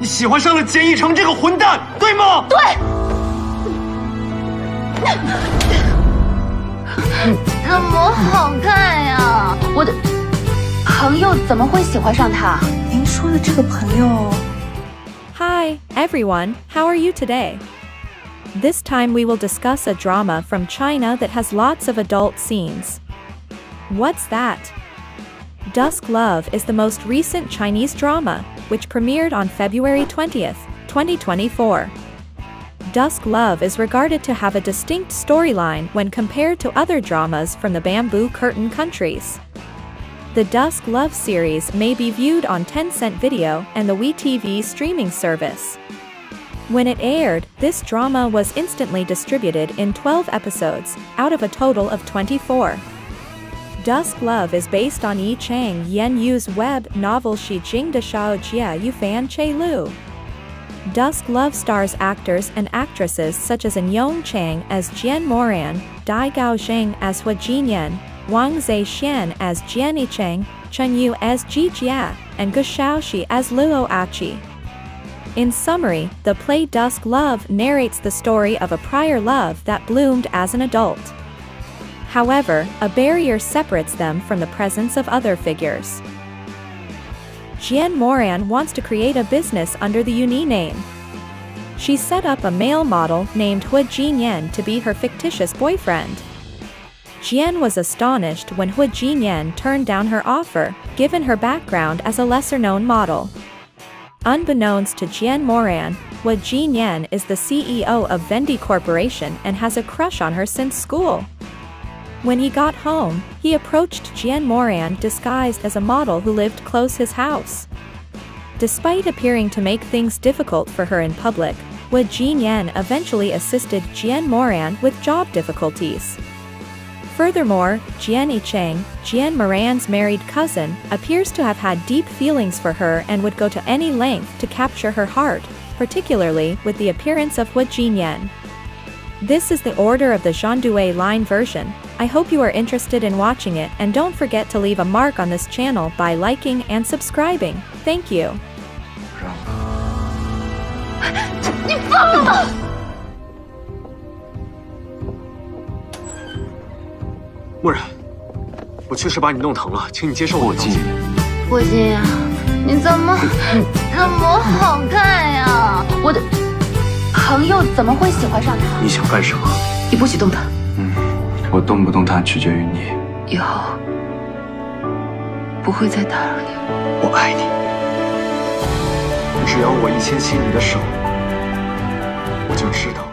你喜欢上了简一成这个混蛋，对吗？对。怎么好看呀？我的朋友怎么会喜欢上他？您说的这个朋友。Hi, everyone. How are you today? This time we will discuss a drama from China that has lots of adult scenes. What's that? Dusk Love is the most recent Chinese drama, which premiered on February 20th, 2024. Dusk Love is regarded to have a distinct storyline when compared to other dramas from the Bamboo Curtain countries. The Dusk Love series may be viewed on Tencent Video and the WeTV streaming service. When it aired, this drama was instantly distributed in 12 episodes, out of a total of 24. Dusk Love is based on Yi Chang Yen Yu's web novel Shi Jing de Shao Jia Yu Fan Che Lu. Dusk Love stars actors and actresses such as An Yong Chang as Jian Moran, Dai Gao Zheng as Hua Jinyan, Wang Xian as Jian Cheng, Chen Yu as Ji Jia, and Gu Shaoxi as Luo Achi. In summary, the play Dusk Love narrates the story of a prior love that bloomed as an adult. However, a barrier separates them from the presence of other figures. Jian Moran wants to create a business under the Uni name. She set up a male model named Hua Jinyan to be her fictitious boyfriend. Jian was astonished when Hua Jinyan turned down her offer, given her background as a lesser-known model. Unbeknownst to Jian Moran, Hua Jinyan is the CEO of Vendi Corporation and has a crush on her since school. When he got home, he approached Jian Moran disguised as a model who lived close his house. Despite appearing to make things difficult for her in public, Hua Jinyan eventually assisted Jian Moran with job difficulties. Furthermore, Jian Yicheng, Jian Moran's married cousin, appears to have had deep feelings for her and would go to any length to capture her heart, particularly with the appearance of Hua Jinyan. This is the order of the Zhandui line version, I hope you are interested in watching it and don't forget to leave a mark on this channel by liking and subscribing. Thank you. 你疯了吗？默然，我确实把你弄疼了，请你接受我的道歉。霍金，你怎么怎么好看呀？我的朋友怎么会喜欢上他？你想干什么？你不许动他。 嗯，我动不动他取决于你。以后不会再打扰你。我爱你，只要我一牵起你的手，我就知道。